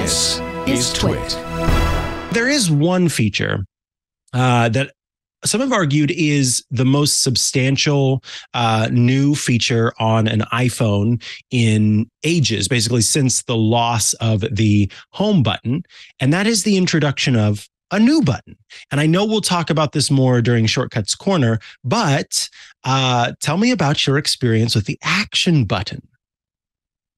This is Twit. There is one feature uh, that some have argued is the most substantial uh, new feature on an iPhone in ages, basically since the loss of the home button. And that is the introduction of a new button. And I know we'll talk about this more during Shortcuts Corner, but uh, tell me about your experience with the action button.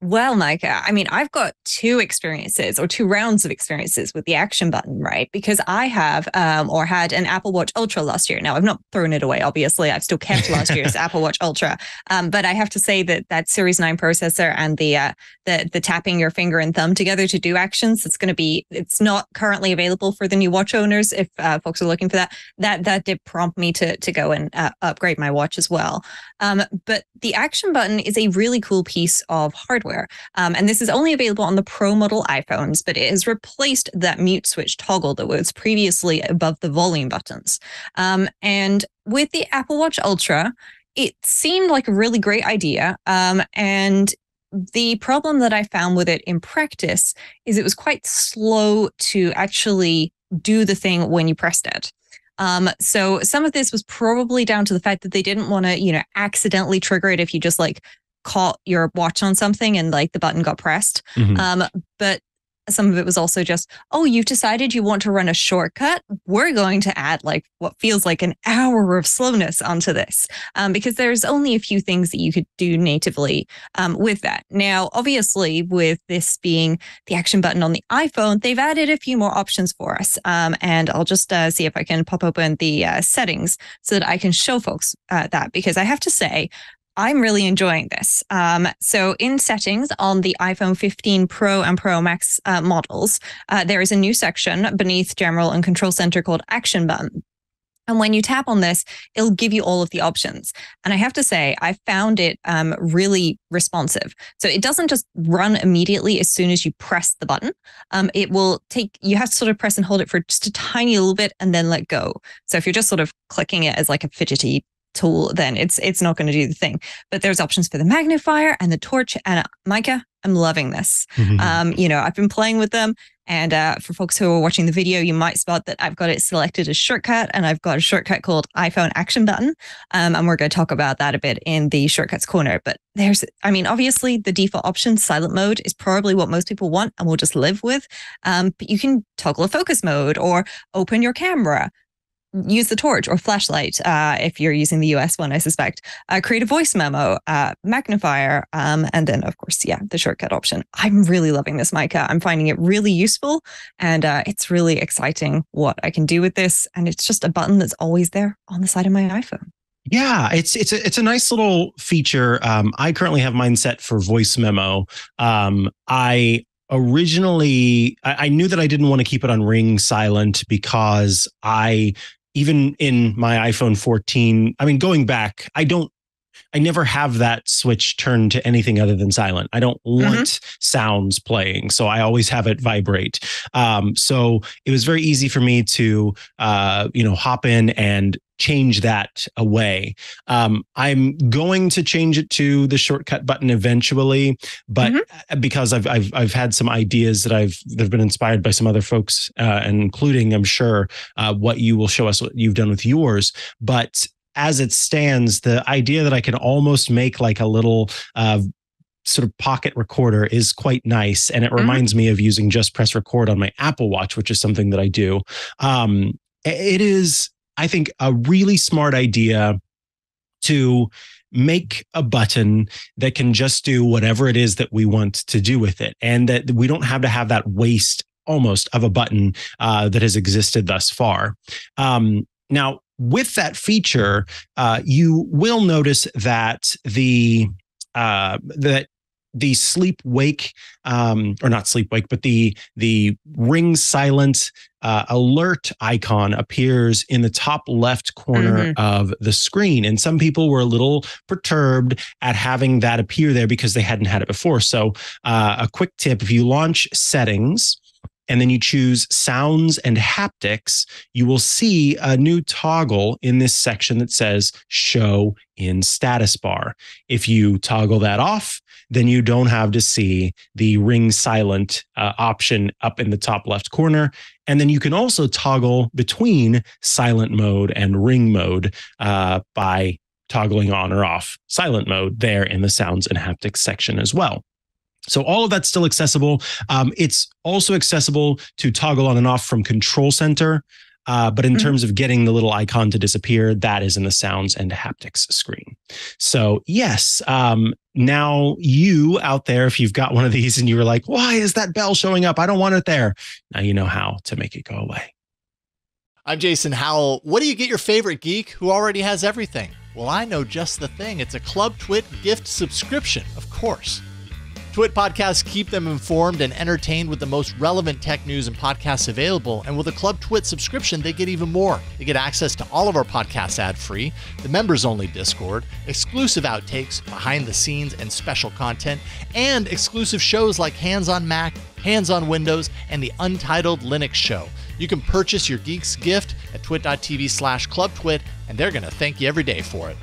Well, Mikah, I mean, I've got two experiences or two rounds of experiences with the action button, right? Because I have um, or had an Apple Watch Ultra last year. Now, I've not thrown it away, obviously. I've still kept last year's Apple Watch Ultra. Um, but I have to say that that Series 9 processor and the, uh, the, the tapping your finger and thumb together to do actions, it's going to be, it's not currently available for the new watch owners if uh, folks are looking for that. That that did prompt me to, to go and uh, upgrade my watch as well. Um, but the action button is a really cool piece of hardware. Um, and this is only available on the Pro model iPhones, but it has replaced that mute switch toggle that was previously above the volume buttons. Um, and with the Apple Watch Ultra, it seemed like a really great idea. Um, and the problem that I found with it in practice is it was quite slow to actually do the thing when you pressed it. Um, so some of this was probably down to the fact that they didn't want to, you know, accidentally trigger it if you just like caught your watch on something and like the button got pressed. Mm-hmm. Um, but some of it was also just, oh, you've decided you want to run a shortcut. We're going to add like what feels like an hour of slowness onto this um, because there's only a few things that you could do natively um, with that. Now, obviously, with this being the action button on the iPhone, they've added a few more options for us. Um, and I'll just uh, see if I can pop open the uh, settings so that I can show folks uh, that because I have to say, I'm really enjoying this. Um, so, in settings on the iPhone 15 Pro and Pro Max uh, models, uh, there is a new section beneath General and Control Center called Action Button. And when you tap on this, it'll give you all of the options. And I have to say, I found it um, really responsive. So it doesn't just run immediately as soon as you press the button. Um, it will take, you have to sort of press and hold it for just a tiny little bit and then let go. So if you're just sort of clicking it as like a fidgety tool, then it's it's not going to do the thing. But there's options for the magnifier and the torch. And uh, Mikah, I'm loving this. Mm-hmm. Um, you know, I've been playing with them. And uh, for folks who are watching the video, you might spot that I've got it selected as shortcut, and I've got a shortcut called iPhone Action Button. Um, and we're going to talk about that a bit in the shortcuts corner. But there's, I mean, obviously the default option, silent mode, is probably what most people want, and we'll just live with. Um, but you can toggle a focus mode or open your camera use the torch or flashlight uh, if you're using the US one, I suspect. Uh, create a voice memo, uh, magnifier, um, and then, of course, yeah, the shortcut option. I'm really loving this, Mikah. I'm finding it really useful and uh, it's really exciting what I can do with this. And it's just a button that's always there on the side of my iPhone. Yeah, it's it's a it's a nice little feature. Um, I currently have mine set for voice memo. Um, I originally I, I, knew that I didn't want to keep it on ring silent because I even in my iPhone 14, I mean, going back, I don't I never have that switch turned to anything other than silent. I don't mm-hmm. want mm-hmm. sounds playing, so I always have it vibrate. Um, so it was very easy for me to, uh, you know, hop in and change that away. Um, I'm going to change it to the shortcut button eventually, but mm-hmm. because I've, I've I've had some ideas that I've that have been inspired by some other folks, uh, including I'm sure uh, what you will show us what you've done with yours. But as it stands, the idea that I can almost make like a little uh, sort of pocket recorder is quite nice. And it mm-hmm. reminds me of using just press record on my Apple Watch, which is something that I do. Um, it is, I think, a really smart idea to make a button that can just do whatever it is that we want to do with it and that we don't have to have that waste almost of a button uh, that has existed thus far. Um, now, with that feature, uh, you will notice that the uh, that the sleep wake um, or not sleep wake but the the ring silent uh, alert icon appears in the top left corner mm-hmm. of the screen and some people were a little perturbed at having that appear there because they hadn't had it before so uh, a quick tip if you launch settings and then you choose sounds and haptics, you will see a new toggle in this section that says show in status bar. If you toggle that off, then you don't have to see the ring silent uh, option up in the top left corner. And then you can also toggle between silent mode and ring mode uh, by toggling on or off silent mode there in the sounds and haptics section as well. So all of that's still accessible. Um, it's also accessible to toggle on and off from Control Center. Uh, but in mm-hmm. terms of getting the little icon to disappear, that is in the sounds and haptics screen. So, yes, um, now you out there, if you've got one of these and you were like, why is that bell showing up? I don't want it there. Now you know how to make it go away. I'm Jason Howell. What do you get your favorite geek who already has everything? Well, I know just the thing. It's a Club Twit gift subscription, of course. Twit podcasts keep them informed and entertained with the most relevant tech news and podcasts available. And with a Club Twit subscription, they get even more. They get access to all of our podcasts ad free, the members only Discord, exclusive outtakes, behind the scenes, and special content, and exclusive shows like Hands on Mac, Hands on Windows, and the Untitled Linux Show. You can purchase your Geeks gift at twit.tv slash clubtwit, and they're going to thank you every day for it.